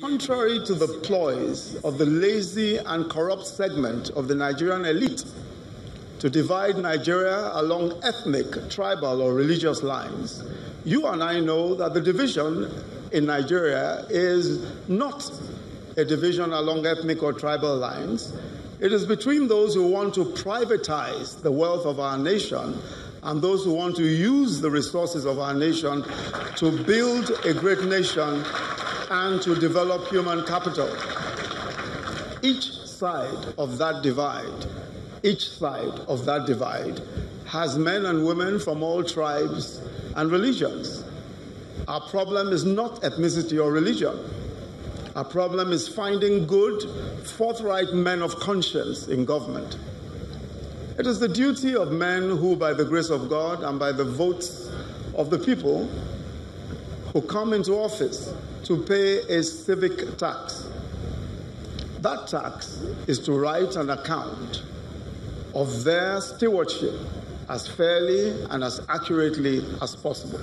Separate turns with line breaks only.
Contrary to the ploys of the lazy and corrupt segment of the Nigerian elite to divide Nigeria along ethnic, tribal, or religious lines, you and I know that the division in Nigeria is not a division along ethnic or tribal lines. It is between those who want to privatize the wealth of our nation and those who want to use the resources of our nation to build a great nation and to develop human capital. Each side of that divide, each side of that divide has men and women from all tribes and religions. Our problem is not ethnicity or religion. Our problem is finding good, forthright men of conscience in government. It is the duty of men who, by the grace of God and by the votes of the people, who come into office to pay a civic tax. That tax is to write an account of their stewardship as fairly and as accurately as possible.